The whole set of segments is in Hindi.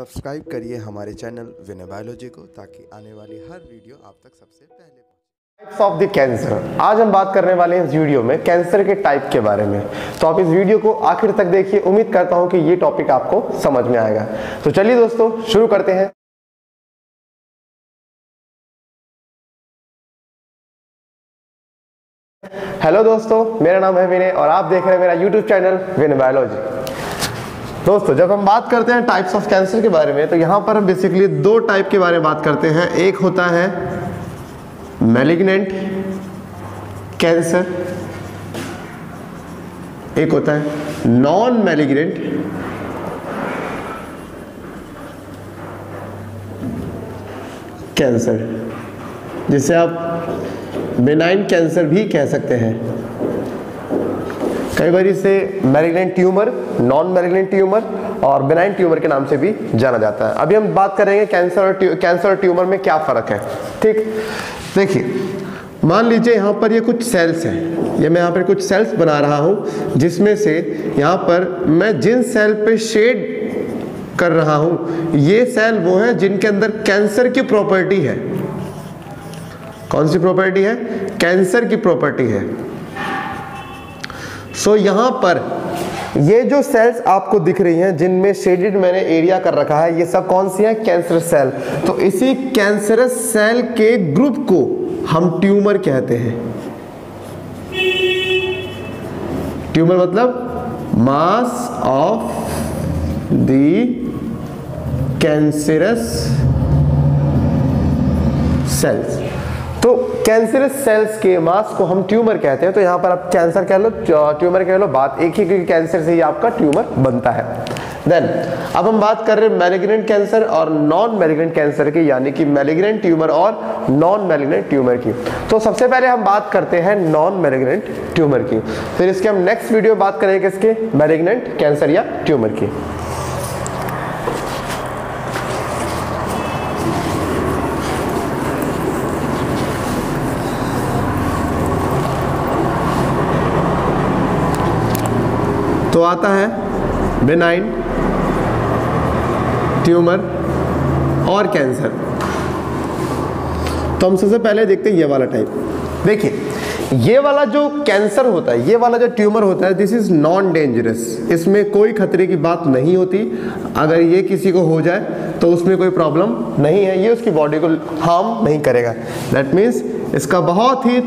सब्सक्राइब करिए हमारे चैनल विनय बायोलॉजी को ताकि आने वाली हर वीडियो आप तक सबसे पहले ऑफ़ द कैंसर आज हम बात करने वाले हैं इस वीडियो में कैंसर के टाइप के बारे में। तो आप इस वीडियो को आखिर तक देखिए। उम्मीद करता हूँ कि ये टॉपिक आपको समझ में आएगा। तो चलिए दोस्तों, शुरू करते हैं। हेलो दोस्तों, मेरा नाम है विनय और आप देख रहे हैं मेरा यूट्यूब चैनल विनय बायोलॉजी। दोस्तों, जब हम बात करते हैं टाइप्स ऑफ़ कैंसर के बारे में तो यहाँ पर हम बेसिकली दो टाइप के बारे में बात करते हैं। एक होता है मेलिग्नेंट कैंसर एक होता है नॉन मैलिग्नेंट कैंसर जिसे आप बेनाइन कैंसर भी कह सकते हैं। कई बार इसे malignant tumour non malignant tumour और बेनाइन ट्यूमर के नाम से भी जाना जाता है। अभी हम बात करेंगे कैंसर और कैंसर और ट्यूमर में क्या फ़र्क है। ठीक? देखिए, मान लीजिए यहाँ पर ये कुछ सेल्स हैं। ये मैं यहाँ पर कुछ सेल्स बना रहा हूँ, जिसमें से यहाँ पर मैं जिन सेल पे शेड कर रहा हूँ, ये सेल वो है जिनके अंदर कैंसर की प्रॉपर्टी है। कौन सी प्रॉपर्टी है? कैंसर की प्रॉपर्टी है। सो so, यहाँ पर ये जो सेल्स आपको दिख रही हैं जिनमें शेडेड मैंने एरिया कर रखा है ये सब कौन सी हैं? कैंसर सेल तो इसी कैंसरस सेल के ग्रुप को हम ट्यूमर कहते हैं। ट्यूमर मतलब mass of the cancerous cells तो कैंसरस सेल्स के मास को हम ट्यूमर कहते हैं तो यहाँ पर आप कैंसर कह लो ट्यूमर कह लो, बात एक ही, क्योंकि कैंसर से ही आपका ट्यूमर बनता है। देन अब हम बात कर रहे हैं मैलिग्नेंट कैंसर और नॉन मैलिग्नेंट कैंसर की, यानी कि मैलिग्नेंट ट्यूमर और नॉन मैलिग्नेंट ट्यूमर की। तो सबसे पहले हम बात करते हैं नॉन मैलिग्नेंट ट्यूमर की। फिर इसके हम नेक्स्ट वीडियो बात करेंगे किसके? मैलिग्नेंट कैंसर या ट्यूमर की। तो आता है बेनाइन ट्यूमर और कैंसर तो हम सबसे पहले देखते हैं ये वाला टाइप देखिए, ये वाला जो कैंसर होता है, ये वाला जो ट्यूमर होता है दिस इज़ नॉन डेंजरस इसमें कोई खतरे की बात नहीं होती। अगर ये किसी को हो जाए तो उसमें कोई प्रॉब्लम नहीं है। ये उसकी बॉडी को हार्म नहीं करेगा। दैट मीन्स इसका बहुत ही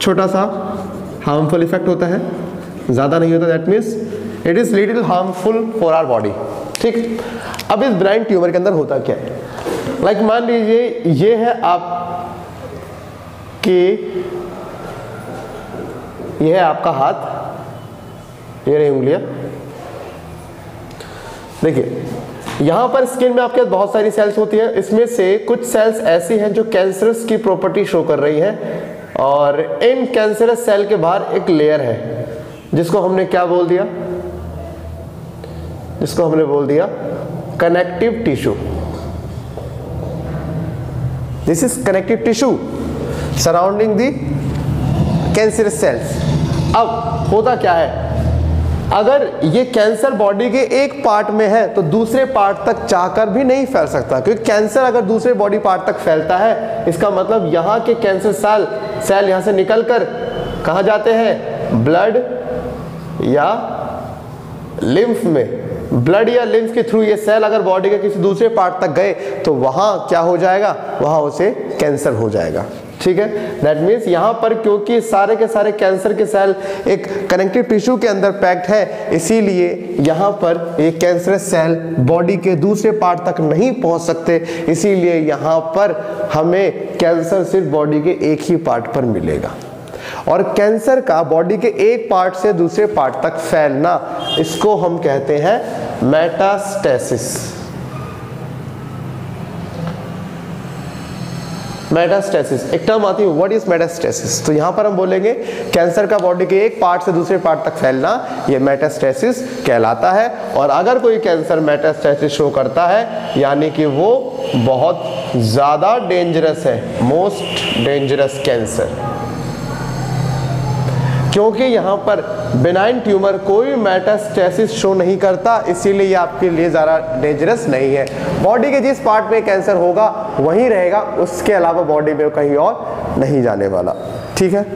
छोटा सा हार्मफुल इफ़ेक्ट होता है। ज़्यादा नहीं होता that means it is little harmful for our body ठीक? अब इस ब्राइन ट्यूमर के अंदर होता क्या है? लाइक like, मान लीजिए ये है आप के ये है आपका हाथ। ये रही उंगलियाँ। देखिए यहाँ पर स्किन में आपके बहुत सारी सेल्स होती है। इसमें से कुछ सेल्स ऐसी हैं जो कैंसरस की प्रॉपर्टी शो कर रही हैं और इन कैंसरस सेल के बाहर एक लेयर है। जिसको हमने क्या बोल दिया? जिसको हमने बोल दिया? Connective tissue this is connective tissue surrounding the cancer cells अब होता क्या है? अगर ये कैंसर बॉडी के एक पार्ट में है तो दूसरे पार्ट तक चाहकर भी नहीं फैल सकता। क्योंकि कैंसर अगर दूसरे बॉडी पार्ट तक फैलता है, इसका मतलब यहाँ के कैंसर सेल सेल यहाँ से निकलकर कहा जाते हैं? ब्लड या लिम्फ में, ब्लड या लिम्फ के थ्रू ये सेल अगर बॉडी के किसी दूसरे पार्ट तक गए तो वहाँ क्या हो जाएगा? वहाँ उसे कैंसर हो जाएगा। ठीक है? दैट मीन्स यहाँ पर क्योंकि सारे के सारे कैंसर के सेल एक कनेक्टिव टिश्यू के अंदर पैक्ड है, इसीलिए यहाँ पर एक कैंसर सेल बॉडी के दूसरे पार्ट तक नहीं पहुँच सकते। इसीलिए यहाँ पर हमें कैंसर सिर्फ़ बॉडी के एक ही पार्ट पर मिलेगा। और कैंसर का बॉडी के एक पार्ट से दूसरे पार्ट तक फैलना, इसको हम कहते हैं मेटास्टेसिस। मेटास्टेसिस, एक टर्म आती है व्हाट इज़ मेटास्टेसिस तो यहाँ पर हम बोलेंगे, कैंसर का बॉडी के एक पार्ट से दूसरे पार्ट तक फैलना, ये मेटास्टेसिस कहलाता है। और अगर कोई कैंसर मेटास्टेसिस शो करता है, यानी कि वो बहुत ज़्यादा डेंजरस है मोस्ट डेंजरस कैंसर क्योंकि यहाँ पर बेनाइन ट्यूमर कोई मेटास्टेसिस शो नहीं करता, इसीलिए आपके लिए ज़्यादा डेंजरस नहीं है। बॉडी के जिस पार्ट में कैंसर होगा, वहीं रहेगा, उसके अलावा बॉडी में कहीं और नहीं जाने वाला। ठीक है?